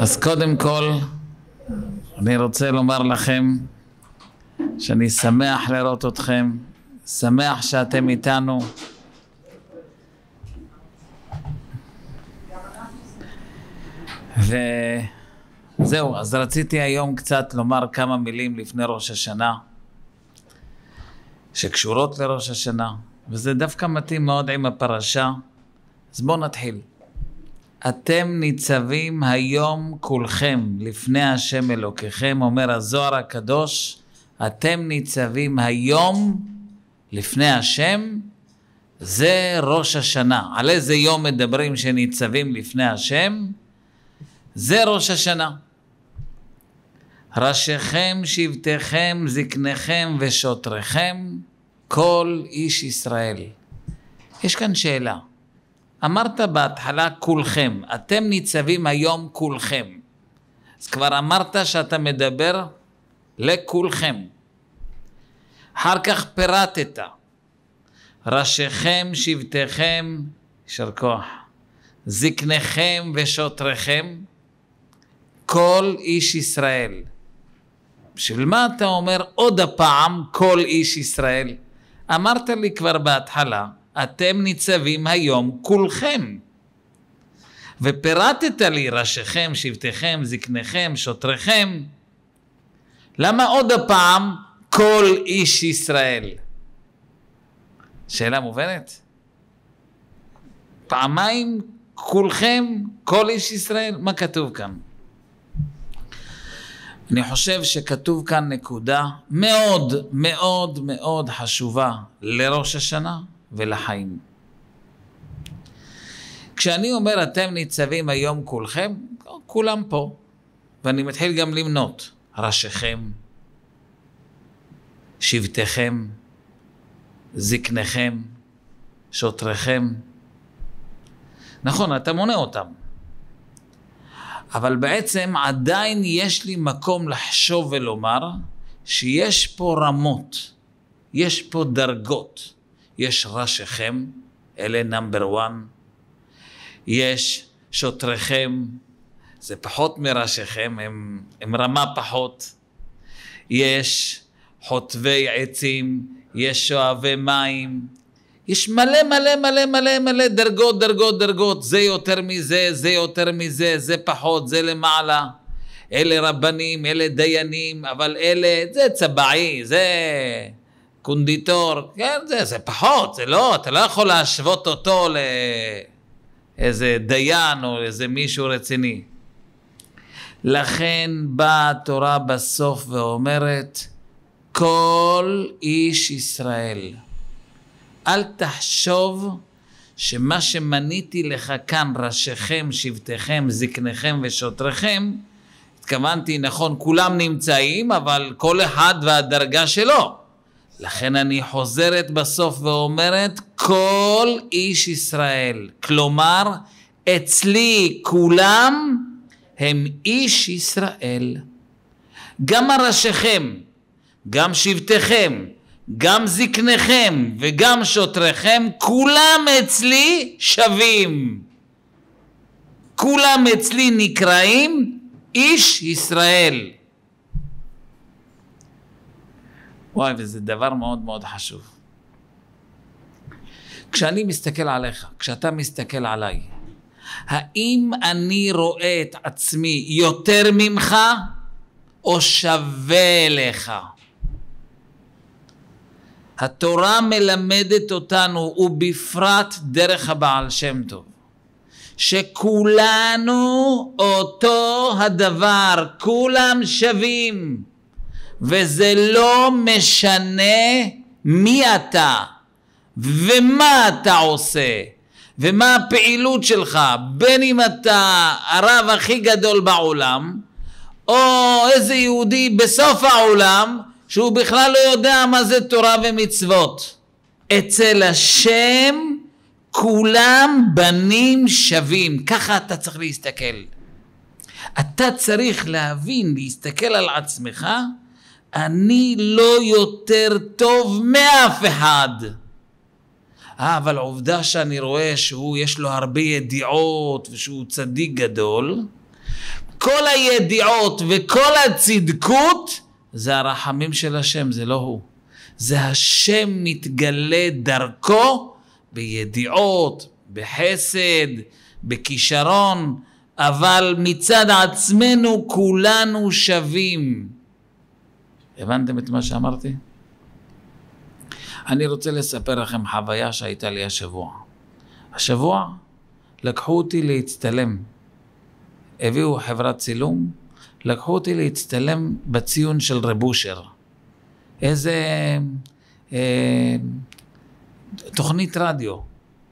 אז קודם כל, אני רוצה לומר לכם שאני שמח לראות אתכם, שמח שאתם איתנו. וזהו, אז רציתי היום קצת לומר כמה מילים לפני ראש השנה, שקשורות לראש השנה, וזה דווקא מתאים מאוד עם הפרשה, אז בואו נתחיל. אתם ניצבים היום כולכם לפני השם אלוקיכם, אומר הזוהר הקדוש, אתם ניצבים היום לפני השם, זה ראש השנה. על איזה יום מדברים שניצבים לפני השם? זה ראש השנה. ראשיכם, שבטיכם, זקניכם ושוטריכם, כל איש ישראל. יש כאן שאלה. אמרת בהתחלה כולכם, אתם ניצבים היום כולכם. אז כבר אמרת שאתה מדבר לכולכם. אחר כך פירטת, ראשיכם, שבטיכם, יישר כוח, זקניכם ושוטריכם, כל איש ישראל. בשביל מה אתה אומר עוד הפעם כל איש ישראל? אמרת לי כבר בהתחלה, אתם ניצבים היום כולכם. ופירטת לי ראשיכם, שבטיכם, זקניכם, שוטריכם. למה עוד הפעם כל איש ישראל? שאלה מובנת? פעמיים כולכם, כל איש ישראל? מה כתוב כאן? אני חושב שכתוב כאן נקודה מאוד מאוד מאוד חשובה לראש השנה ולחיים. כשאני אומר אתם ניצבים היום כולכם, כולם פה, ואני מתחיל גם למנות ראשיכם, שבטיכם, זקניכם, שוטריכם. נכון, אתה מונה אותם. אבל בעצם עדיין יש לי מקום לחשוב ולומר שיש פה רמות, יש פה דרגות. יש ראשיכם, אלה נאמבר 1, יש שוטריכם, זה פחות מראשיכם, הם, הם רמה פחות, יש חוטבי עצים, יש שואבי מים, יש מלא מלא מלא מלא מלא דרגות דרגות דרגות, זה יותר מזה, זה יותר מזה, זה פחות, זה למעלה. אלה רבנים, אלה דיינים, אבל אלה, זה צבעי, זה קונדיטור, כן, זה, זה פחות, זה לא, אתה לא יכול להשוות אותו לאיזה דיין או איזה מישהו רציני. לכן באה התורה בסוף ואומרת, כל איש ישראל. אל תחשוב שמה שמניתי לך כאן, ראשיכם, שבטיכם, זקניכם ושוטריכם, התכוונתי, נכון, כולם נמצאים, אבל כל אחד והדרגה שלו. לכן אני חוזרת בסוף ואומרת, כל איש ישראל. כלומר, אצלי כולם הם איש ישראל. גם הראשיכם, גם שבטיכם, גם זקניכם וגם שוטריכם, כולם אצלי שווים. כולם אצלי נקראים איש ישראל. וואי, וזה דבר מאוד מאוד חשוב. כשאני מסתכל עליך, כשאתה מסתכל עליי, האם אני רואה את עצמי יותר ממך או שווה לך? התורה מלמדת אותנו, ובפרט דרך הבעל שם טוב, שכולנו אותו הדבר, כולם שווים. וזה לא משנה מי אתה ומה אתה עושה ומה הפעילות שלך, בין אם אתה הרב הכי גדול בעולם או איזה יהודי בסוף העולם שהוא בכלל לא יודע מה זה תורה ומצוות. אצל השם כולם בנים שווים, ככה אתה צריך להסתכל. אתה צריך להבין, להסתכל על עצמך אני לא יותר טוב מאף אחד. אה, אבל עובדה שאני רואה שהוא, יש לו הרבה ידיעות ושהוא צדיק גדול, כל הידיעות וכל הצדקות זה הרחמים של השם, זה לא הוא. זה השם מתגלה דרכו בידיעות, בחסד, בכישרון, אבל מצד עצמנו כולנו שווים. הבנתם את מה שאמרתי? אני רוצה לספר לכם חוויה שהייתה לי השבוע. השבוע לקחו אותי להצטלם. הביאו חברת צילום, לקחו אותי להצטלם בציון של רב אושר. איזה אה, תוכנית רדיו.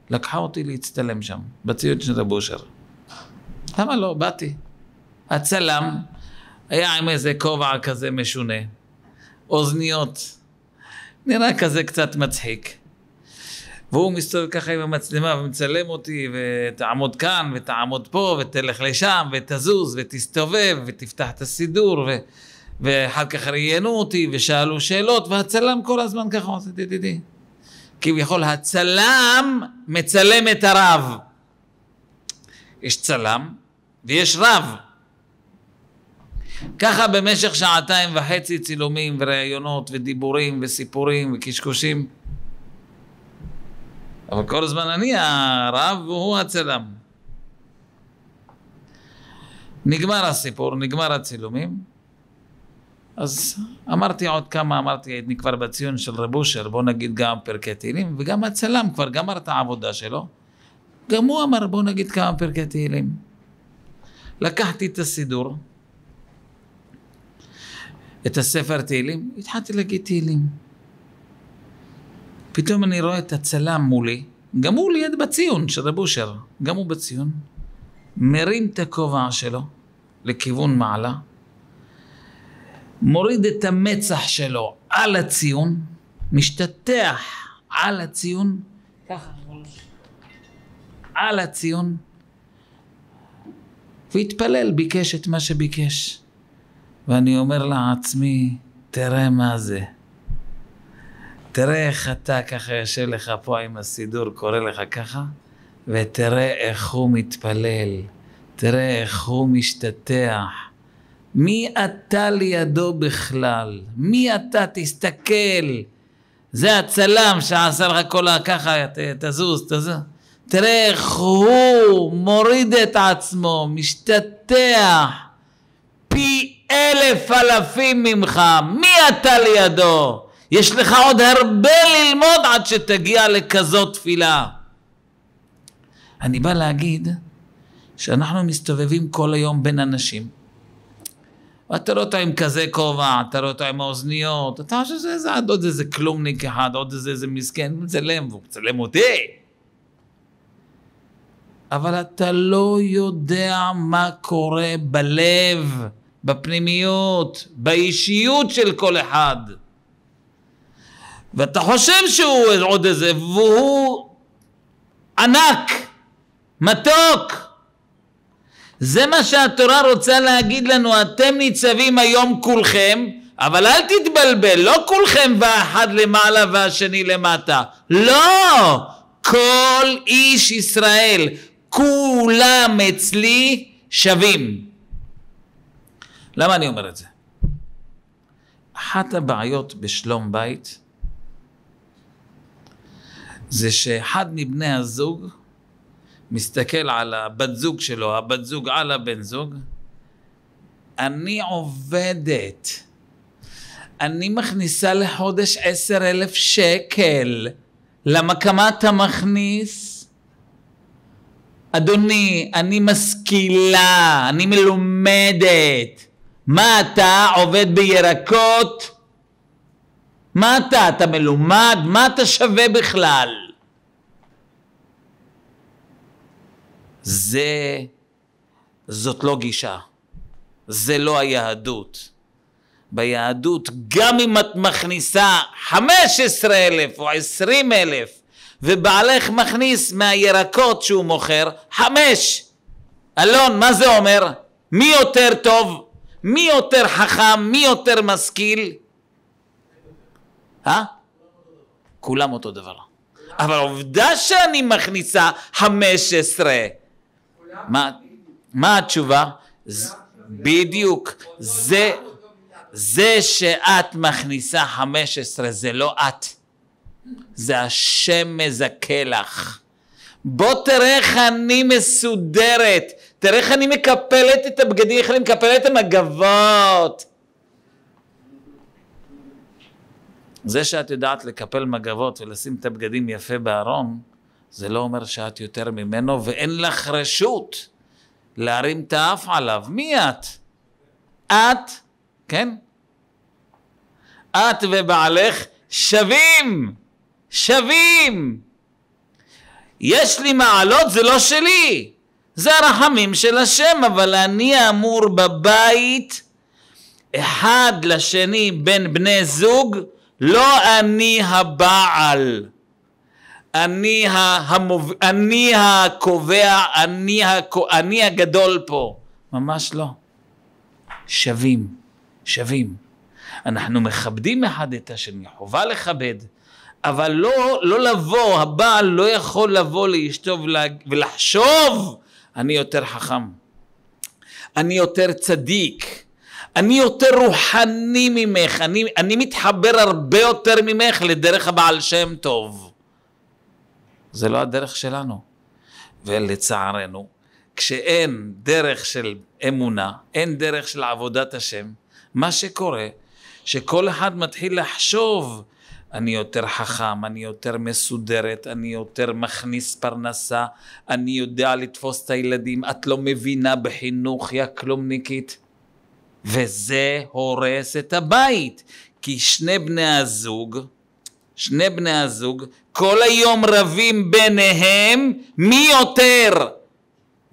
לקחה אותי להצטלם שם, בציון של רב אושר. למה לא? באתי. הצלם היה עם איזה כובע כזה משונה, אוזניות, נראה כזה קצת מצחיק. והוא מסתובב ככה עם המצלמה ומצלם אותי, ותעמוד כאן, ותעמוד פה, ותלך לשם, ותזוז, ותסתובב, ותפתח את הסידור, ו... ואחר כך ראיינו אותי, ושאלו שאלות, והצלם כל הזמן ככה עושה די. כביכול הצלם מצלם את הרב. יש צלם ויש רב. ככה במשך שעתיים וחצי צילומים וראיונות ודיבורים וסיפורים וקשקושים. אבל כל הזמן אני הרב והוא הצלם. נגמר הסיפור, נגמר הצילומים, אז אמרתי עוד כמה, אמרתי, אני כבר בציון של רב אושר, בוא נגיד גם פרקי תהילים, וגם הצלם כבר גמר את העבודה שלו, גם הוא אמר, בוא נגיד כמה פרקי תהילים. לקחתי את הסידור, את הספר תהילים, התחלתי להגיד תהילים. פתאום אני רואה את הצלם מולי, גם הוא ליד בציון של רב אושר, גם הוא בציון, מרים את הכובע שלו לכיוון מעלה, מוריד את המצח שלו על הציון, משתטח על הציון, ככה, על הציון, והתפלל, ביקש את מה שביקש. ואני אומר לעצמי, תראה מה זה. תראה איך אתה ככה יושב לך פה עם הסידור, קורא לך ככה, ותראה איך הוא מתפלל, תראה איך הוא משתטח. מי אתה לידו בכלל? מי אתה? תסתכל. זה הצלם שעשה לך כל הככה, תזוז, תזוז. תראה איך הוא מוריד את עצמו, משתטח פי אלף אלפים ממך. מי אתה לידו? יש לך עוד הרבה ללמוד עד שתגיע לכזאת תפילה. אני בא להגיד שאנחנו מסתובבים כל היום בין אנשים ואתה רואה אותו עם כזה כובע, אתה רואה אותו עם האוזניות, אתה חושב שזה עוד איזה כלומניק אחד, עוד איזה, איזה מסכן, מצלם, והוא מצלם אותי. אבל אתה לא יודע מה קורה בלב, בפנימיות, באישיות של כל אחד. ואתה חושב שהוא עוד איזה, והוא ענק, מתוק. זה מה שהתורה רוצה להגיד לנו, אתם ניצבים היום כולכם, אבל אל תתבלבל, לא כולכם ואחד למעלה והשני למטה. לא! כל איש ישראל, כולם אצלי שווים. למה אני אומר את זה? אחת הבעיות בשלום בית זה שאחד מבני הזוג מסתכל על הבת זוג שלו, הבת זוג על הבן זוג, אני עובדת, אני מכניסה לחודש עשר אלף שקל, למה כמה אתה מכניס? אדוני, אני משכילה, אני מלומדת. מה אתה עובד בירקות? מה אתה? אתה מלומד? מה אתה שווה בכלל? זה, זאת לא גישה, זה לא היהדות. ביהדות, גם אם את מכניסה 15 אלף או 20 אלף, ובעלך מכניס מהירקות שהוא מוכר חמש. אלון, מה זה אומר? מי יותר טוב? מי יותר חכם? מי יותר משכיל? אה? כולם אותו דבר. אבל עובדה שאני מכניסה 15 מה, מה התשובה? בדיוק. זה, זה שאת מכניסה 15 זה לא את. זה השם מזכה לך. בוא תראה איך אני מסודרת. תראה איך אני מקפלת את הבגדים, איך אני מקפלת את המגבות. זה שאת יודעת לקפל מגבות ולשים את הבגדים יפה בארון, זה לא אומר שאת יותר ממנו ואין לך רשות להרים את האף עליו. מי את? את, כן? את ובעלך שווים, שווים. יש לי מעלות, זה לא שלי. זה הרחמים של השם, אבל אני אמור בבית אחד לשני בין בני זוג, לא אני הבעל. אני, המוב... אני הקובע, אני, הכ... אני הגדול פה. ממש לא. שווים, שווים. אנחנו מכבדים אחד את השני, חובה לכבד, אבל לא, לא לבוא, הבעל לא יכול לבוא לאשתו ולחשוב, אני יותר חכם, אני יותר צדיק, אני יותר רוחני ממך, אני, אני מתחבר הרבה יותר ממך לדרך הבעל שם טוב. זה לא הדרך שלנו. ולצערנו, כשאין דרך של אמונה, אין דרך של עבודת השם, מה שקורה, שכל אחד מתחיל לחשוב, אני יותר חכם, אני יותר מסודרת, אני יותר מכניס פרנסה, אני יודע לתפוס את הילדים, את לא מבינה בחינוך, יא כלומניקית. וזה הורס את הבית, כי שני בני הזוג, שני בני הזוג, כל היום רבים ביניהם מי יותר,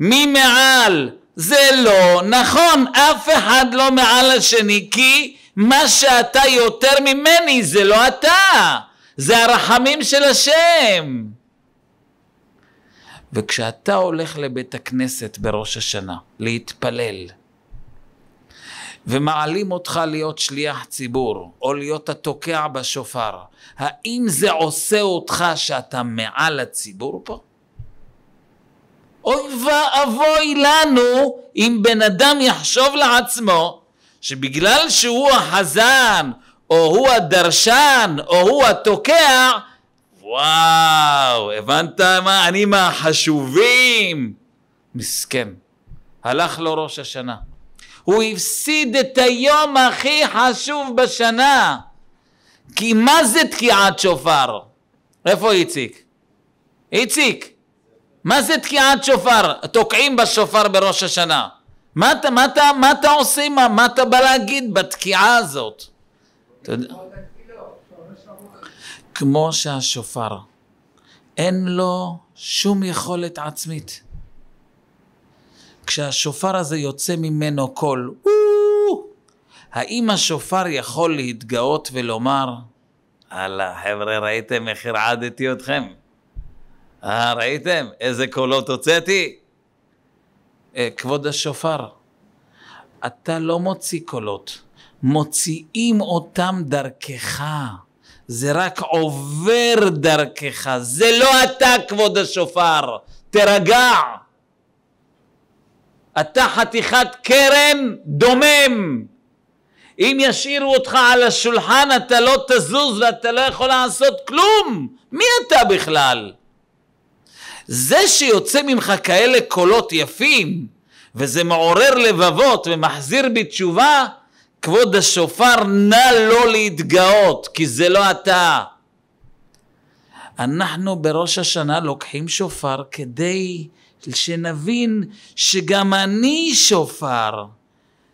מי מעל. זה לא נכון, אף אחד לא מעל השני, כי מה שאתה יותר ממני זה לא אתה, זה הרחמים של השם. וכשאתה הולך לבית הכנסת בראש השנה להתפלל, ומעלים אותך להיות שליח ציבור, או להיות התוקע בשופר, האם זה עושה אותך שאתה מעל הציבור פה? אוי ואבוי לנו אם בן אדם יחשוב לעצמו שבגלל שהוא החזן, או הוא הדרשן, או הוא התוקע, וואו, הבנת מה? אני מהחשובים. מסכן. הלך לו ראש השנה. הוא הפסיד את היום הכי חשוב בשנה. כי מה זה תקיעת שופר? איפה איציק? איציק, מה זה תקיעת שופר? תוקעים בשופר בראש השנה. מה אתה, מה אתה, מה אתה עושה? מה, מה אתה בא להגיד בתקיעה הזאת? כמו שהשופר, אין לו שום יכולת עצמית. כשהשופר הזה יוצא ממנו קול, האם השופר יכול להתגאות ולומר, הלאה, חבר'ה, ראיתם איך הרעדתי אתכם? אה, ראיתם? איזה קולות הוצאתי? אה, כבוד השופר, אתה לא מוציא קולות, מוציאים אותם דרכך. זה רק עובר דרכך, זה לא אתה כבוד השופר, תירגע. אתה חתיכת קרן דומם. אם ישאירו אותך על השולחן אתה לא תזוז ואתה לא יכול לעשות כלום. מי אתה בכלל? זה שיוצא ממך כאלה קולות יפים, וזה מעורר לבבות ומחזיר בתשובה, כבוד השופר נא לא להתגאות, כי זה לא אתה. אנחנו בראש השנה לוקחים שופר כדי שנבין שגם אני שופר.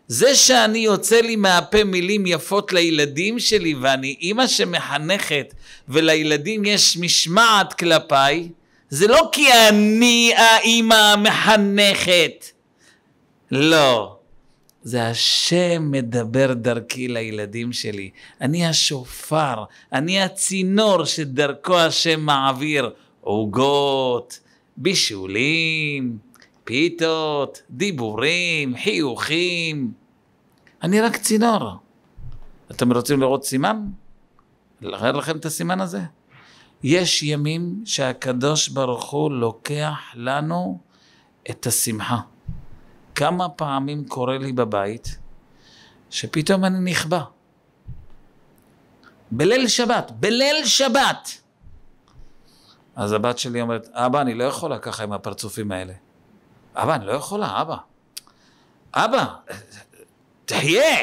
זה שאני יוצא לי מהפה מילים יפות לילדים שלי ואני אימא שמחנכת ולילדים יש משמעת כלפיי, זה לא כי אני האימא המחנכת. לא. זה השם מדבר דרכי לילדים שלי. אני השופר, אני הצינור שדרכו השם מעביר עוגות, בישולים, פיתות, דיבורים, חיוכים. אני רק צינור. אתם רוצים לראות סימן? לכם את הסימן הזה? יש ימים שהקדוש ברוך הוא לוקח לנו את השמחה. כמה פעמים קורה לי בבית שפתאום אני נכבה. בליל שבת, בליל שבת. אז הבת שלי אומרת, אבא, אני לא יכולה ככה עם הפרצופים האלה. אבא, אני לא יכולה, אבא. אבא, תחיה.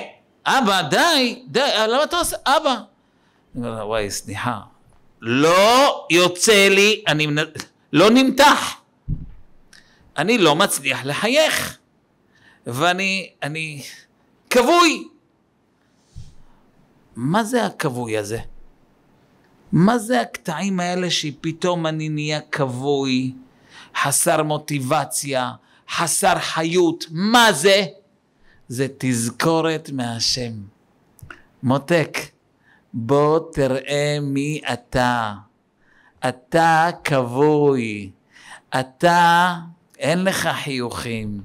אבא, די, די, למה אתה עושה? אבא. אני אומר לה, וואי, סליחה. לא יוצא לי, אני לא נמתח. אני לא מצליח לחייך. ואני, אני כבוי. מה זה הכבוי הזה? מה זה הקטעים האלה שפתאום אני נהיה כבוי, חסר מוטיבציה, חסר חיות? מה זה? זה תזכורת מהשם. מותק, בוא תראה מי אתה. אתה כבוי. אתה, אין לך חיוכים.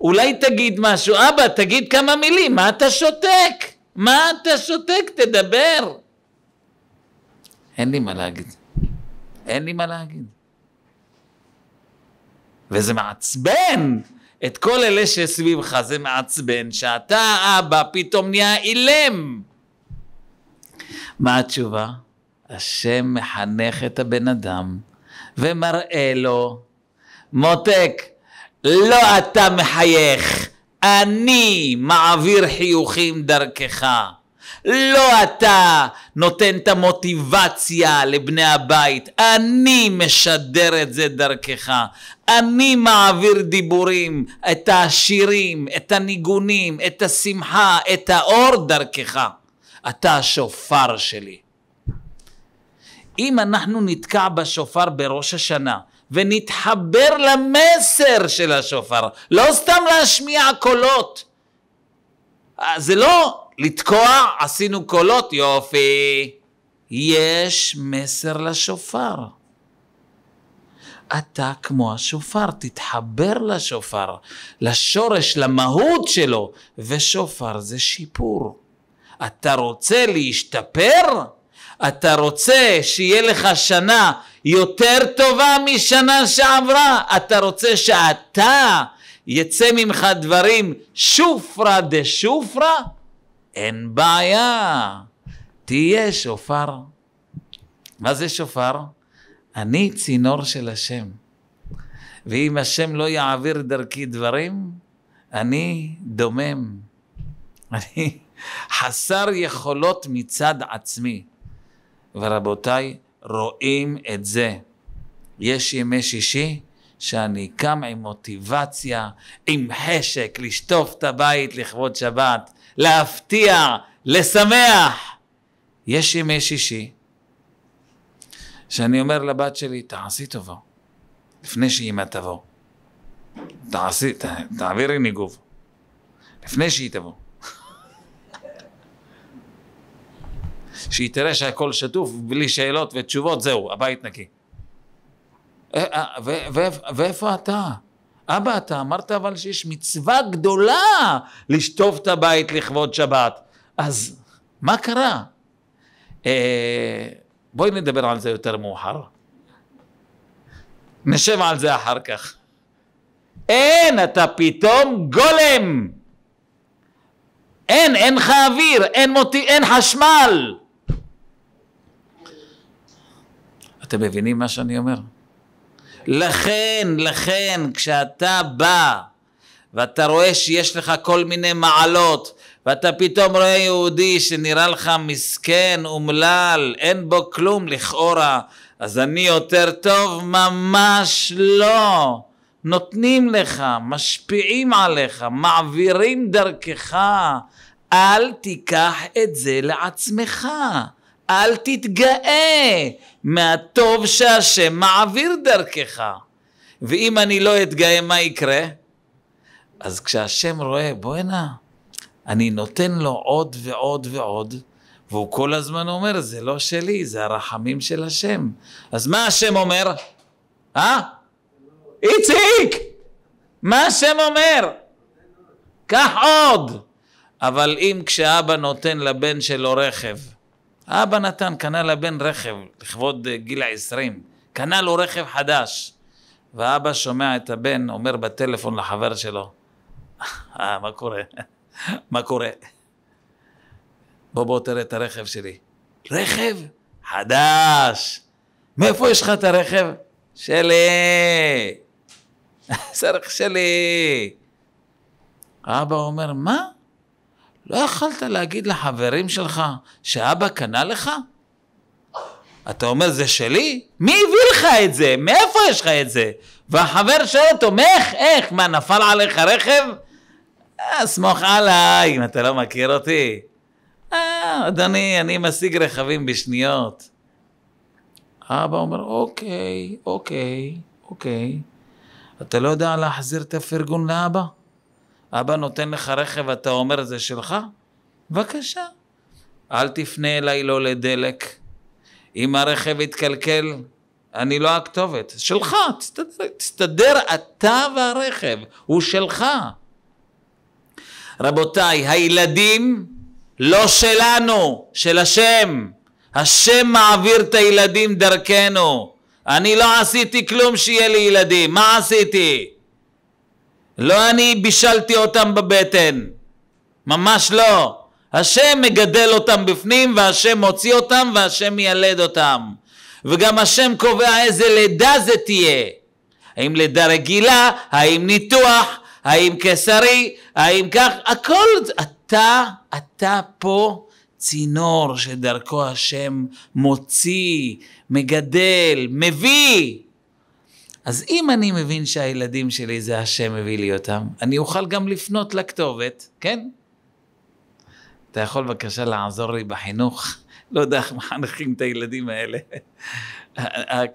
אולי תגיד משהו, אבא, תגיד כמה מילים, מה אתה שותק? מה אתה שותק? תדבר. אין לי מה להגיד. אין לי מה להגיד. וזה מעצבן את כל אלה שסביבך, זה מעצבן שאתה, אבא, פתאום נהיה אילם. מה התשובה? השם מחנך את הבן אדם ומראה לו, מותק, לא אתה מחייך, אני מעביר חיוכים דרכך. לא אתה נותן את המוטיבציה לבני הבית, אני משדר את זה דרכך. אני מעביר דיבורים, את השירים, את הניגונים, את השמחה, את האור דרכך. אתה השופר שלי. אם אנחנו נתקע בשופר בראש השנה ונתחבר למסר של השופר, לא סתם להשמיע קולות. זה לא לתקוע, עשינו קולות, יופי. יש מסר לשופר. אתה כמו השופר, תתחבר לשופר, לשורש, למהות שלו, ושופר זה שיפור. אתה רוצה להשתפר? אתה רוצה שיהיה לך שנה יותר טובה משנה שעברה? אתה רוצה שאתה יצא ממך דברים שופרא דשופרא? אין בעיה, תהיה שופר. מה זה שופר? אני צינור של השם. ואם השם לא יעביר דרכי דברים, אני דומם. אני חסר יכולות מצד עצמי. ורבותיי, רואים את זה. יש ימי שישי שאני קם עם מוטיבציה, עם חשק, לשטוף את הבית לכבוד שבת, להפתיע, לשמח. יש ימי שישי שאני אומר לבת שלי, תעשי טובה, לפני שאימא תבוא. תעשי, ת, תעבירי ניגוב, לפני שהיא תבוא. שהיא תראה שהכל שטוף, בלי שאלות ותשובות, זהו, הבית נקי. אה, אה, ואיפה אתה? אבא, אתה אמרת אבל שיש מצווה גדולה לשטוף את הבית לכבוד שבת. אז מה קרה? אה, בואי נדבר על זה יותר מאוחר. נשב על זה אחר כך. אין, אתה פתאום גולם. אין, אין לך אוויר, אין, מוטי, אין חשמל. אתם מבינים מה שאני אומר? לכן, לכן, כשאתה בא ואתה רואה שיש לך כל מיני מעלות, ואתה פתאום רואה יהודי שנראה לך מסכן, אומלל, אין בו כלום לכאורה, אז אני יותר טוב? ממש לא. נותנים לך, משפיעים עליך, מעבירים דרכך. אל תיקח את זה לעצמך. אל תתגאה מהטוב שהשם מעביר דרכך. ואם אני לא אתגאה, מה יקרה? אז כשהשם רואה, בוא הנה, אני נותן לו עוד ועוד ועוד, והוא כל הזמן אומר, זה לא שלי, זה הרחמים של השם. אז מה השם אומר? אה? איציק! מה השם אומר? קח עוד! אבל אם כשאבא נותן לבן שלו רכב, אבא נתן, קנה לבן רכב לכבוד אה, גיל העשרים, קנה לו רכב חדש, ואבא שומע את הבן אומר בטלפון לחבר שלו, אה, מה קורה? מה קורה? בוא, בוא תראה את הרכב שלי. רכב? חדש. מאיפה יש לך את הרכב? שלי. רכב שלי. אבא אומר, מה? לא יכלת להגיד לחברים שלך שאבא קנה לך? אתה אומר, זה שלי? מי הביא לך את זה? מאיפה יש לך את זה? והחבר שואל אותו, מאיך? איך? מה, נפל עליך רכב? אה, סמוך עליי, אם אתה לא מכיר אותי. אה, אדוני, אני משיג רכבים בשניות. אבא אומר, אוקיי, אוקיי, אוקיי. אתה לא יודע להחזיר את הפרגון לאבא? אבא נותן לך רכב, אתה אומר, זה שלך? בבקשה. אל תפנה אליי לא לדלק. אם הרכב יתקלקל, אני לא הכתובת. שלך, תסתדר, תסתדר אתה והרכב, הוא שלך. רבותיי, הילדים לא שלנו, של השם. השם מעביר את הילדים דרכנו. אני לא עשיתי כלום שיהיה לי ילדים, מה עשיתי? לא אני בישלתי אותם בבטן, ממש לא. השם מגדל אותם בפנים והשם מוציא אותם והשם מיילד אותם. וגם השם קובע איזה לידה זה תהיה. האם לידה רגילה, האם ניתוח, האם קיסרי, האם כך, הכל, אתה, אתה פה צינור שדרכו השם מוציא, מגדל, מביא. אז אם אני מבין שהילדים שלי זה השם מביא לי אותם, אני אוכל גם לפנות לכתובת, כן? אתה יכול בבקשה לעזור לי בחינוך? לא יודע איך מחנכים את הילדים האלה.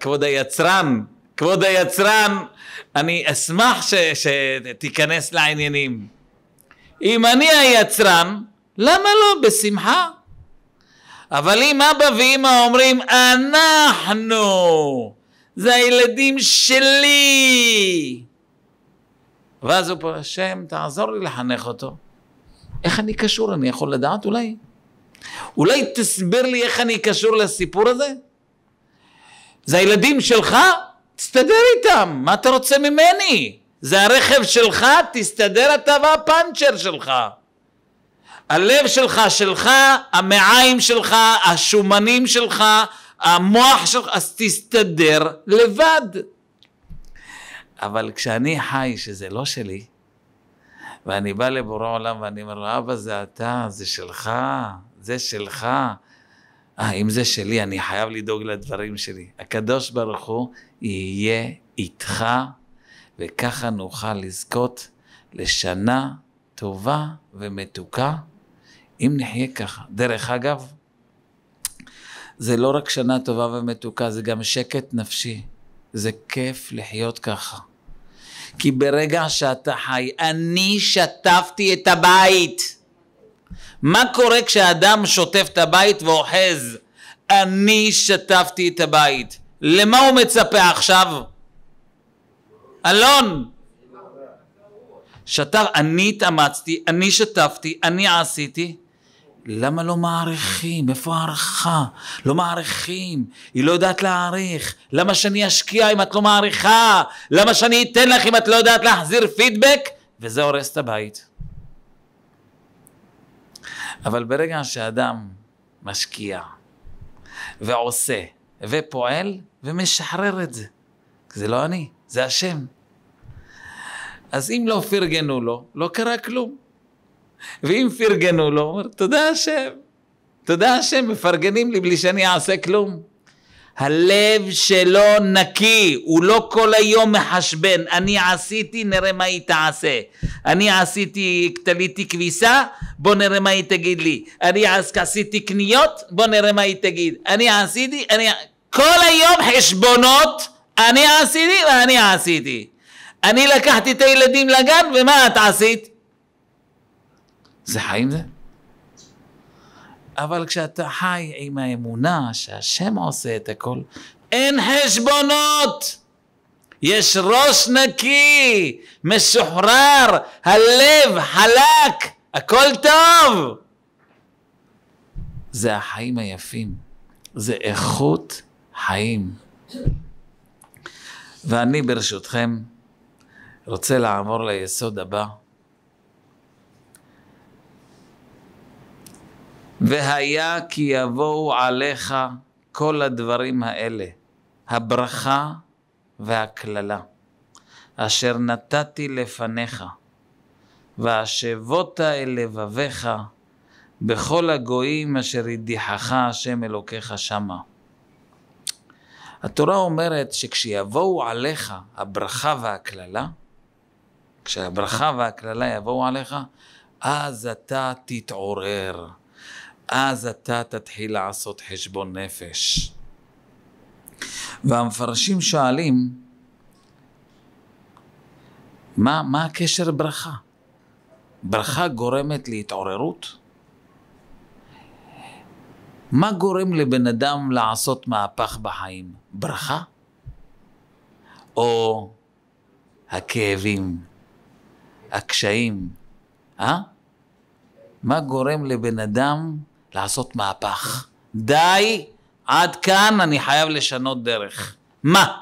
כבוד היצרן, כבוד היצרן, אני אשמח ש, שתיכנס לעניינים. אם אני היצרן, למה לא? בשמחה. אבל אם אבא ואמא אומרים, אנחנו, זה הילדים שלי. ואז הוא פה, השם, תעזור לי לחנך אותו. איך אני קשור? אני יכול לדעת אולי? אולי תסביר לי איך אני קשור לסיפור הזה? זה הילדים שלך? תסתדר איתם, מה אתה רוצה ממני? זה הרכב שלך, תסתדר אתה והפאנצ'ר שלך. הלב שלך, שלך, המעיים שלך, השומנים שלך, המוח שלך, אז תסתדר לבד. אבל כשאני חי שזה לא שלי, ואני בא לבורא עולם ואני אומר לו, אבא זה אתה, זה שלך, זה שלך. אה, אם זה שלי, אני חייב לדאוג לדברים שלי. הקדוש ברוך הוא יהיה איתך, וככה נוכל לזכות לשנה טובה ומתוקה, אם נחיה ככה. דרך אגב, זה לא רק שנה טובה ומתוקה, זה גם שקט נפשי. זה כיף לחיות ככה. כי ברגע שאתה חי, אני שטפתי את הבית. מה קורה כשאדם שוטף את הבית ואוחז? אני שטפתי את הבית. למה הוא מצפה עכשיו? אלון, שטף, אני התאמצתי, אני שטפתי, אני עשיתי. למה לא מעריכים? איפה הערכה? לא מעריכים. היא לא יודעת להעריך. למה שאני אשקיע אם את לא מעריכה? למה שאני אתן לך אם את לא יודעת להחזיר פידבק? וזה הורס את הבית. אבל ברגע שאדם משקיע ועושה ופועל ומשחרר את זה, זה לא אני, זה השם. אז אם לא פרגנו לו, לא קרה כלום. ואם פרגנו לו, הוא אומר, תודה השם. תודה השם, מפרגנים לי בלי שאני אעשה כלום. הלב שלו נקי, הוא לא כל היום מחשבן, אני עשיתי, נראה מה היא תעשה. אני עשיתי, תליתי כביסה, בוא נראה מה היא תגיד לי. אני עשיתי קניות, בוא נראה מה היא תגיד. אני עשיתי, אני... כל היום חשבונות, אני עשיתי ואני עשיתי. אני לקחתי את הילדים לגן, ומה את עשית? זה חיים זה? אבל כשאתה חי עם האמונה שהשם עושה את הכל, אין חשבונות. יש ראש נקי, משוחרר, הלב חלק, הכל טוב. זה החיים היפים, זה איכות חיים. ואני ברשותכם רוצה לעבור ליסוד הבא, והיה כי יבואו עליך כל הדברים האלה, הברכה והקללה, אשר נתתי לפניך, והשבות אל לבביך בכל הגויים אשר הדיחך השם אלוקיך שמה. התורה אומרת שכשיבואו עליך הברכה והקללה, כשהברכה והקללה יבואו עליך, אז אתה תתעורר. אז אתה תתחיל לעשות חשבון נפש. והמפרשים שואלים, מה, מה הקשר ברכה? ברכה גורמת להתעוררות? מה גורם לבן אדם לעשות מהפך בחיים? ברכה? או הכאבים, הקשיים, אה? מה גורם לבן אדם לעשות מהפך? די, עד כאן אני חייב לשנות דרך. מה?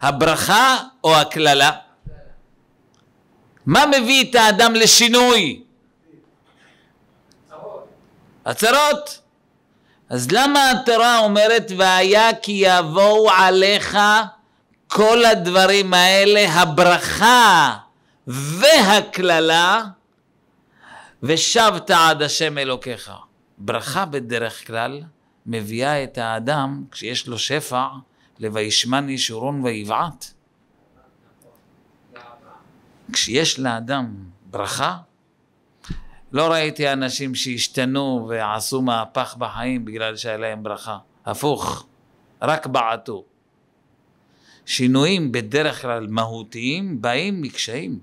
הברכה או הקללה? מה מביא את האדם לשינוי? הצהרות. אז למה התורה אומרת והיה כי יבואו עליך כל הדברים האלה, הברכה והקללה, ושבת עד השם אלוקיך. ברכה בדרך כלל מביאה את האדם, כשיש לו שפע, ל"וישמן ישורון ויבעט". כשיש לאדם ברכה, לא ראיתי אנשים שהשתנו ועשו מהפך בחיים בגלל שהיה להם ברכה. הפוך, רק בעטו. שינויים בדרך כלל מהותיים באים מקשיים,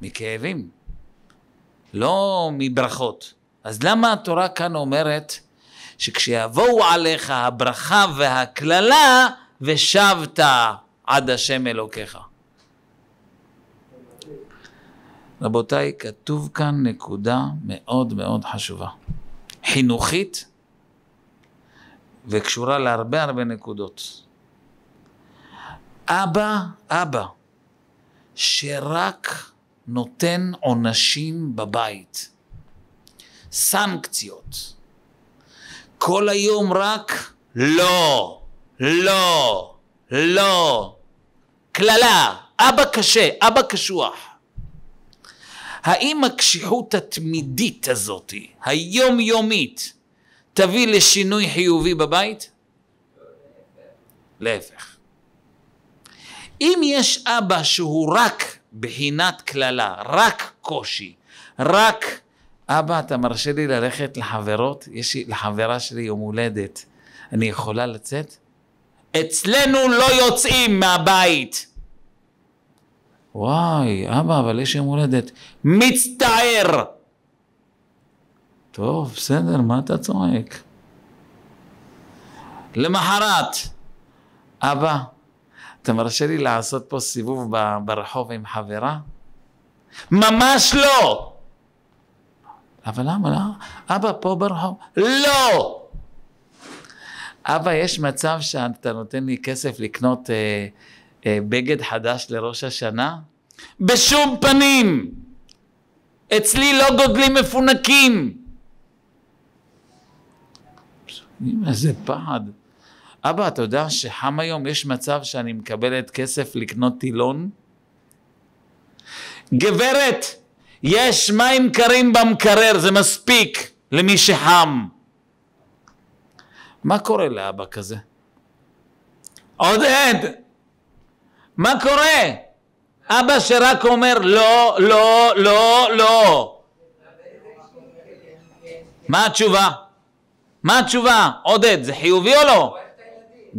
מכאבים, לא מברכות. אז למה התורה כאן אומרת שכשיבואו עליך הברכה והקללה ושבת עד השם אלוקיך? רבותיי, כתוב כאן נקודה מאוד מאוד חשובה. חינוכית וקשורה להרבה הרבה נקודות. אבא, אבא, שרק נותן עונשים בבית, סנקציות, כל היום רק לא, לא, לא, קללה, אבא קשה, אבא קשוח. האם הקשיחות התמידית הזאת, היומיומית, תביא לשינוי חיובי בבית? להפך. אם יש אבא שהוא רק בחינת קללה, רק קושי, רק אבא, אתה מרשה לי ללכת לחברות? יש לי לחברה שלי יום הולדת, אני יכולה לצאת? אצלנו לא יוצאים מהבית. וואי, אבא, אבל יש יום הולדת. מצטער! טוב, בסדר, מה אתה צועק? למחרת, אבא, אתה מרשה לי לעשות פה סיבוב ברחוב עם חברה? ממש לא! אבל למה? לא? אבא, פה ברחוב? לא! אבא, יש מצב שאתה נותן לי כסף לקנות אה, אה, בגד חדש לראש השנה? בשום פנים! אצלי לא גודלים מפונקים! איזה פחד. אבא, אתה יודע שחם היום יש מצב שאני מקבלת כסף לקנות טילון? גברת, יש מים קרים במקרר, זה מספיק למי שחם. מה קורה לאבא כזה? עודד, מה קורה? אבא שרק אומר לא, לא, לא, לא. מה התשובה? מה התשובה? עודד, זה חיובי או לא?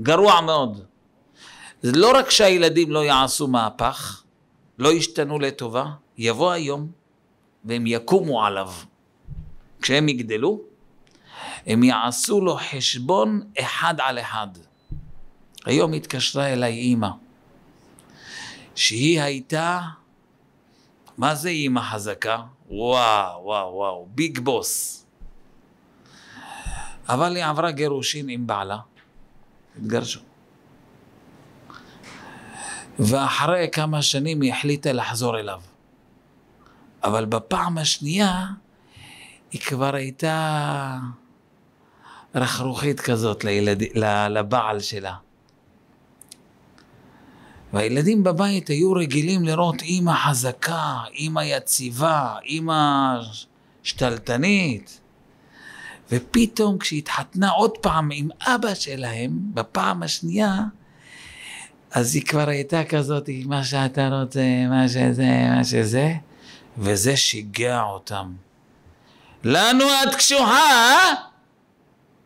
גרוע מאוד. זה לא רק שהילדים לא יעשו מהפך, לא ישתנו לטובה, יבוא היום והם יקומו עליו. כשהם יגדלו, הם יעשו לו חשבון אחד על אחד. היום התקשרה אליי אימא, שהיא הייתה, מה זה אימא חזקה? וואו, וואו, וואו, ביג בוס. אבל היא עברה גירושין עם בעלה, התגרשו. ואחרי כמה שנים היא החליטה לחזור אליו. אבל בפעם השנייה היא כבר הייתה רכרוכית כזאת לילד, לבעל שלה. והילדים בבית היו רגילים לראות אימא חזקה, אימא יציבה, אימא שתלטנית. ופתאום כשהתחתנה עוד פעם עם אבא שלהם, בפעם השנייה, אז היא כבר הייתה כזאת, מה שאתה רוצה, מה שזה, מה שזה, וזה שיגע אותם. לנו את קשוחה,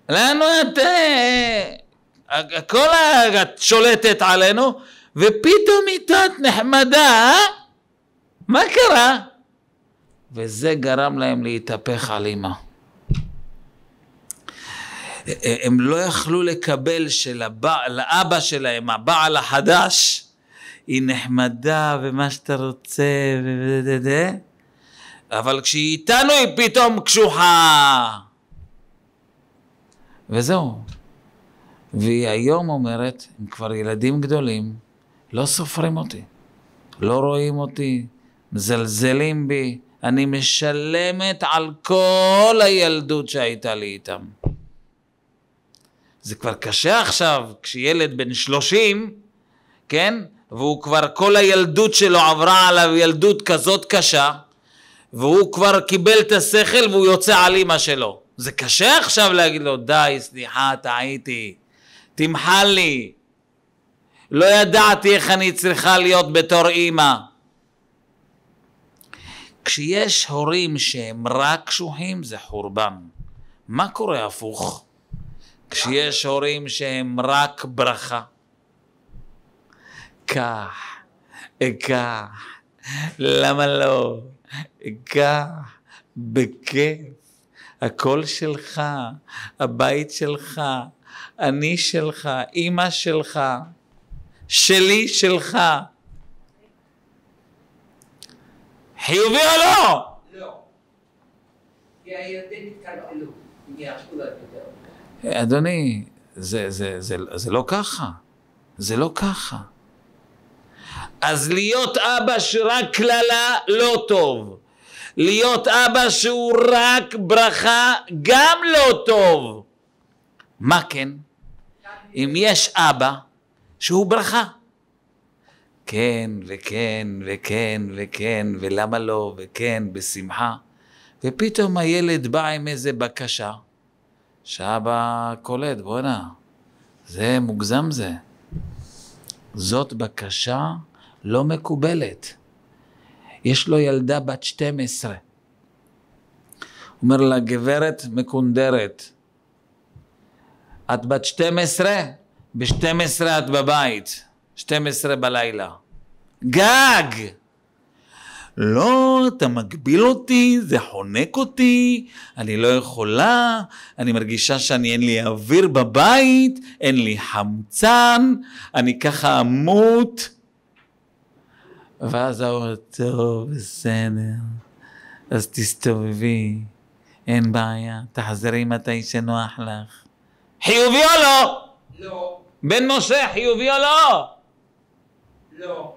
לנו את... הכל את שולטת עלינו, ופתאום איתו את נחמדה, מה קרה? וזה גרם להם להתהפך על אימא. הם לא יכלו לקבל שלאבא שלהם, הבעל החדש, היא נחמדה ומה שאתה רוצה, ו... אבל כשהיא איתנו היא פתאום קשוחה. וזהו. והיא היום אומרת, הם כבר ילדים גדולים, לא סופרים אותי, לא רואים אותי, מזלזלים בי, אני משלמת על כל הילדות שהייתה לי איתם. זה כבר קשה עכשיו, כשילד בן שלושים, כן? והוא כבר, כל הילדות שלו עברה עליו ילדות כזאת קשה, והוא כבר קיבל את השכל והוא יוצא על אימא שלו. זה קשה עכשיו להגיד לו, די, סליחה, טעיתי, תמחל לי. לא ידעתי איך אני צריכה להיות בתור אימא. כשיש הורים שהם רק קשוחים, זה חורבן. מה קורה הפוך? כשיש הורים שהם רק ברכה. קח, אקח, למה לא? אקח, בכיף. הכל שלך, הבית שלך, אני שלך, אימא שלך, שלי שלך. חיובי או לא? לא. כי הילדים התקלקלו. אדוני, זה, זה, זה, זה לא ככה. זה לא ככה. אז להיות אבא שרק קללה לא טוב. להיות אבא שהוא רק ברכה גם לא טוב. מה כן? אם יש אבא שהוא ברכה. כן וכן וכן וכן ולמה לא וכן בשמחה ופתאום הילד בא עם איזה בקשה שאבא קולט, בואנה, זה מוגזם זה. זאת בקשה לא מקובלת. יש לו ילדה בת 12. אומר לה, גברת מקונדרת, את בת 12? ב-12 את בבית, 12 בלילה. גג! לא, אתה מגביל אותי, זה חונק אותי, אני לא יכולה, אני מרגישה שאני אין לי אוויר בבית, אין לי חמצן, אני ככה אמות. ואז הוא אומר, טוב, בסדר, אז תסתובבי, אין בעיה, תחזרי מתי שנוח לך. חיובי או לא? לא. בן משה, חיובי או לא? לא.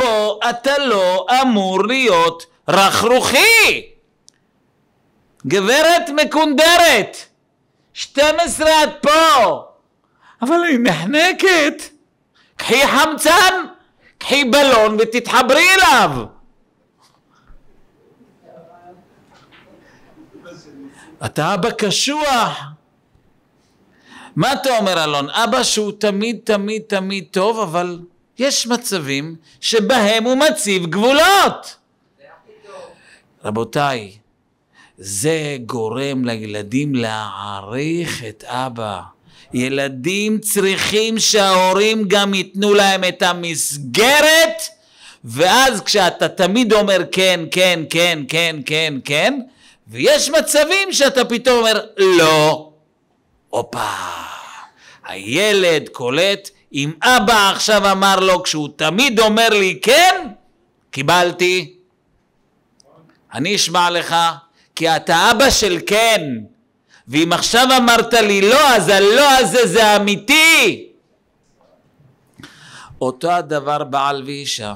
פה אתה לא אמור להיות רכרוכי. גברת מקונדרת, 12 את פה, אבל היא נחנקת. קחי חמצן, קחי בלון ותתחברי אליו. אתה אבא קשוח. מה אתה אומר אלון? אבא שהוא תמיד תמיד תמיד טוב, אבל יש מצבים שבהם הוא מציב גבולות. רבותיי, זה גורם לילדים להעריך את אבא. ילדים צריכים שההורים גם ייתנו להם את המסגרת, ואז כשאתה תמיד אומר כן, כן, כן, כן, כן, כן, ויש מצבים שאתה פתאום אומר לא. הופה, הילד קולט אם אבא עכשיו אמר לו, כשהוא תמיד אומר לי כן, קיבלתי. אני אשמע לך, כי אתה אבא של כן. ואם עכשיו אמרת לי לא, אז הלא הזה זה אמיתי. אותו הדבר בעל ואישה.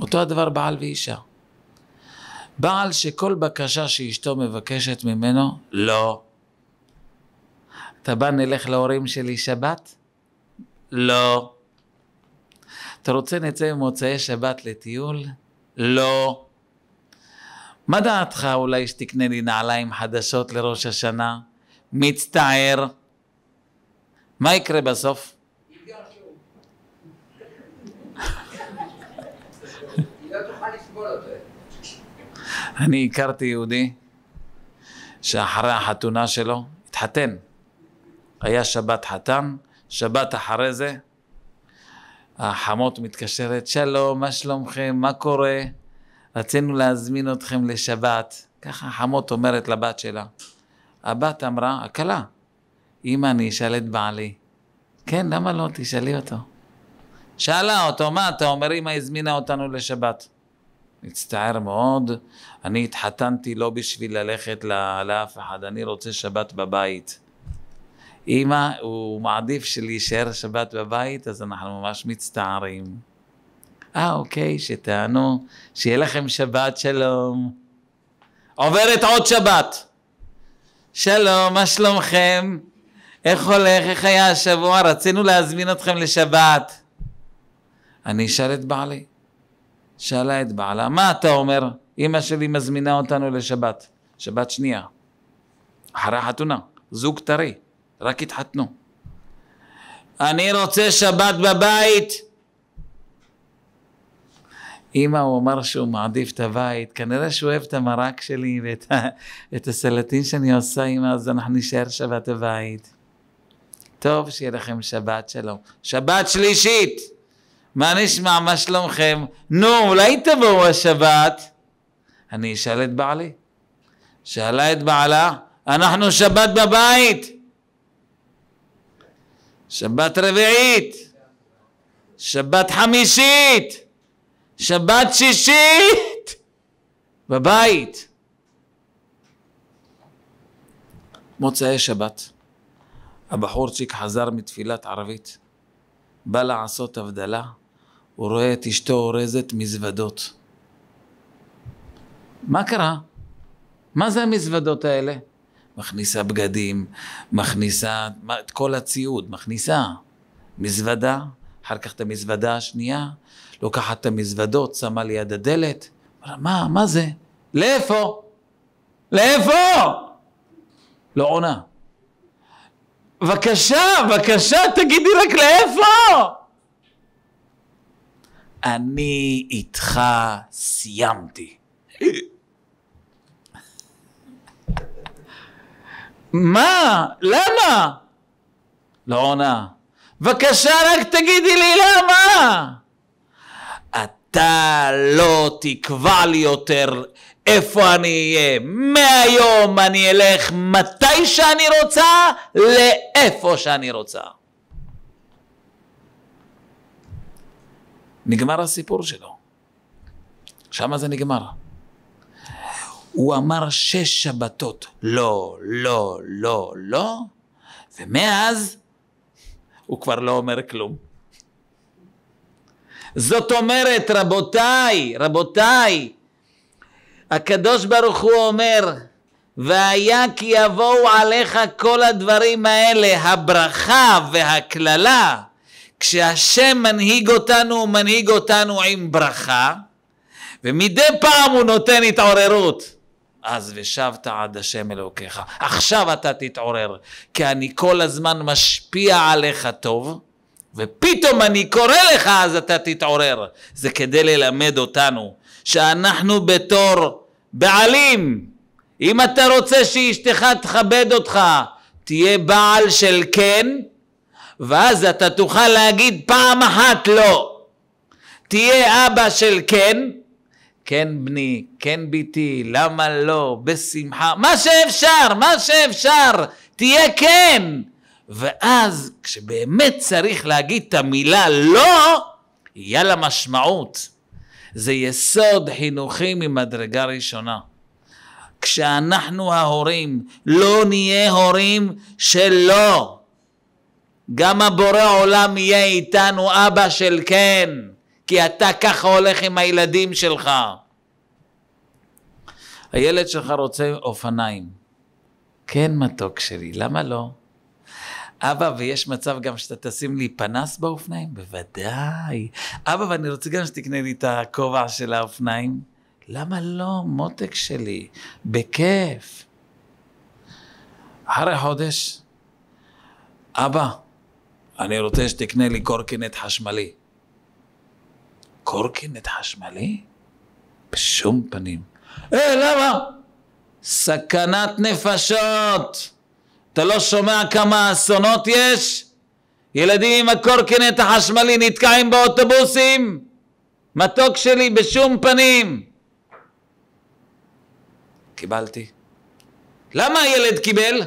אותו הדבר בעל ואישה. בעל שכל בקשה שאשתו מבקשת ממנו, לא. אתה בא נלך להורים שלי שבת? לא. אתה רוצה נצא במוצאי שבת לטיול? לא. מה דעתך אולי שתקנה לי נעליים חדשות לראש השנה? מצטער. מה יקרה בסוף? אני הכרתי יהודי שאחרי החתונה שלו התחתן. היה שבת חתן, שבת אחרי זה החמות מתקשרת, שלום, מה שלומכם, מה קורה? רצינו להזמין אתכם לשבת. ככה החמות אומרת לבת שלה. הבת אמרה, הכלה, אמא, אני אשאל את בעלי. כן, למה לא? תשאלי אותו. שאלה אותו, מה אתה אומר, אמא הזמינה אותנו לשבת. מצטער מאוד, אני התחתנתי לא בשביל ללכת לאף אחד, אני רוצה שבת בבית. אמא, הוא מעדיף שלהישאר שבת בבית, אז אנחנו ממש מצטערים. אה, אוקיי, שתענו, שיהיה לכם שבת שלום. עוברת עוד שבת. שלום, מה שלומכם? איך הולך? איך היה השבוע? רצינו להזמין אתכם לשבת. אני אשאל את בעלי. שאלה את בעלה, מה אתה אומר? אמא שלי מזמינה אותנו לשבת. שבת שנייה. אחרי החתונה. זוג טרי. רק התחתנו. אני רוצה שבת בבית. אמא, הוא אמר שהוא מעדיף את הבית, כנראה שהוא אוהב את המרק שלי ואת ה, הסלטין שאני עושה, אמא, אז אנחנו נשאר שבת בבית. טוב, שיהיה לכם שבת שלום. שבת שלישית! מה נשמע, מה שלומכם? נו, אולי תבואו השבת? אני אשאל את בעלי. שאלה את בעלה, אנחנו שבת בבית. שבת רביעית, שבת חמישית, שבת שישית, בבית. מוצאי שבת, הבחורצ'יק חזר מתפילת ערבית, בא לעשות הבדלה, הוא רואה את אשתו אורזת מזוודות. מה קרה? מה זה המזוודות האלה? מכניסה בגדים, מכניסה את כל הציוד, מכניסה מזוודה, אחר כך את המזוודה השנייה, לוקחת את המזוודות, שמה ליד הדלת, מה, מה זה? לאיפה? לאיפה? לא עונה. בבקשה, בבקשה, תגידי רק לאיפה? אני איתך סיימתי. מה? למה? לא עונה. בבקשה, רק תגידי לי למה. אתה לא תקבע לי יותר איפה אני אהיה. מהיום אני אלך מתי שאני רוצה, לאיפה שאני רוצה. נגמר הסיפור שלו. שמה זה נגמר. הוא אמר שש שבתות, לא, לא, לא, לא, ומאז הוא כבר לא אומר כלום. זאת אומרת, רבותיי, רבותיי, הקדוש ברוך הוא אומר, והיה כי יבואו עליך כל הדברים האלה, הברכה והקללה, כשהשם מנהיג אותנו, הוא מנהיג אותנו עם ברכה, ומדי פעם הוא נותן התעוררות. אז ושבת עד השם אלוקיך. עכשיו אתה תתעורר, כי אני כל הזמן משפיע עליך טוב, ופתאום אני קורא לך אז אתה תתעורר. זה כדי ללמד אותנו שאנחנו בתור בעלים, אם אתה רוצה שאשתך תכבד אותך, תהיה בעל של כן, ואז אתה תוכל להגיד פעם אחת לא. תהיה אבא של כן, כן בני, כן ביתי, למה לא, בשמחה, מה שאפשר, מה שאפשר, תהיה כן. ואז כשבאמת צריך להגיד את המילה לא, יהיה לה משמעות. זה יסוד חינוכי ממדרגה ראשונה. כשאנחנו ההורים לא נהיה הורים של לא. גם הבורא עולם יהיה איתנו אבא של כן. כי אתה ככה הולך עם הילדים שלך. הילד שלך רוצה אופניים. כן, מתוק שלי, למה לא? אבא, ויש מצב גם שאתה תשים לי פנס באופניים? בוודאי. אבא, ואני רוצה גם שתקנה לי את הכובע של האופניים. למה לא, מותק שלי? בכיף. אחרי חודש, אבא, אני רוצה שתקנה לי קורקינט חשמלי. קורקינט חשמלי? בשום פנים. אה, למה? סכנת נפשות. אתה לא שומע כמה אסונות יש? ילדים עם הקורקינט החשמלי נתקעים באוטובוסים? מתוק שלי, בשום פנים. קיבלתי. למה הילד קיבל?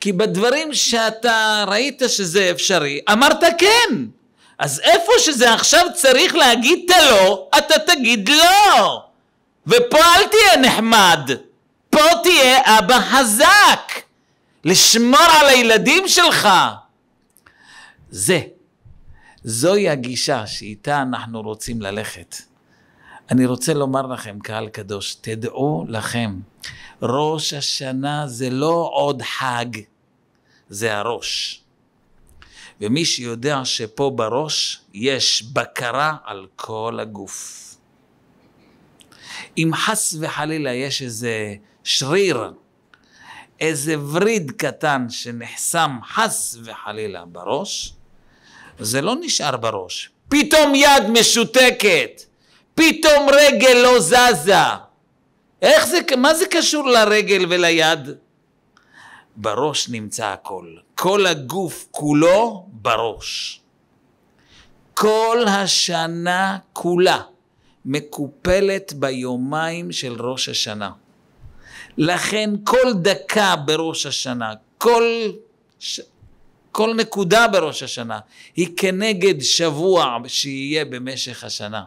כי בדברים שאתה ראית שזה אפשרי, אמרת כן. אז איפה שזה עכשיו צריך להגיד את הלא, אתה תגיד לא. ופה אל תהיה נחמד, פה תהיה אבא חזק. לשמור על הילדים שלך. זה, זוהי הגישה שאיתה אנחנו רוצים ללכת. אני רוצה לומר לכם, קהל קדוש, תדעו לכם, ראש השנה זה לא עוד חג, זה הראש. ומי שיודע שפה בראש יש בקרה על כל הגוף. אם חס וחלילה יש איזה שריר, איזה וריד קטן שנחסם חס וחלילה בראש, זה לא נשאר בראש. פתאום יד משותקת, פתאום רגל לא זזה. איך זה, מה זה קשור לרגל וליד? בראש נמצא הכל. כל הגוף כולו בראש. כל השנה כולה מקופלת ביומיים של ראש השנה. לכן כל דקה בראש השנה, כל, ש... כל נקודה בראש השנה, היא כנגד שבוע שיהיה במשך השנה.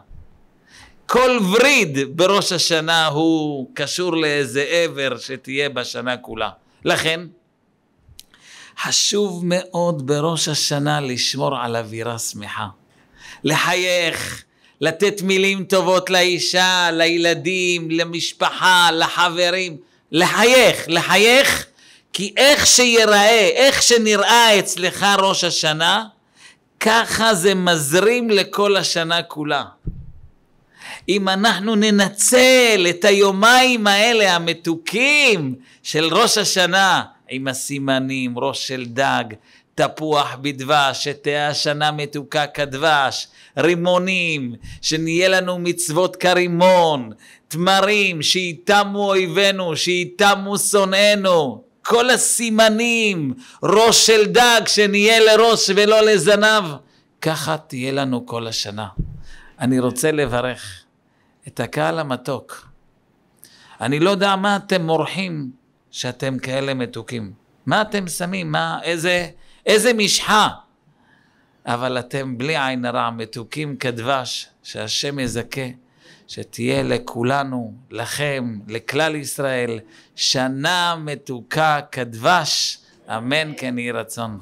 כל וריד בראש השנה הוא קשור לאיזה עבר שתהיה בשנה כולה. לכן, חשוב מאוד בראש השנה לשמור על אווירה שמחה. לחייך, לתת מילים טובות לאישה, לילדים, למשפחה, לחברים. לחייך, לחייך, כי איך שיראה, איך שנראה אצלך ראש השנה, ככה זה מזרים לכל השנה כולה. אם אנחנו ננצל את היומיים האלה המתוקים של ראש השנה, עם הסימנים, ראש של דג, תפוח בדבש, שתהיה השנה מתוקה כדבש, רימונים, שנהיה לנו מצוות כרימון, תמרים, שיתמו אויבינו, שיתמו שונאינו, כל הסימנים, ראש של דג, שנהיה לראש ולא לזנב, ככה תהיה לנו כל השנה. אני רוצה לברך את הקהל המתוק. אני לא יודע מה אתם מורחים שאתם כאלה מתוקים. מה אתם שמים? מה, איזה, איזה משחה? אבל אתם בלי עין הרע מתוקים כדבש, שהשם יזכה. שתהיה לכולנו, לכם, לכלל ישראל, שנה מתוקה כדבש, אמן כן יהי רצון.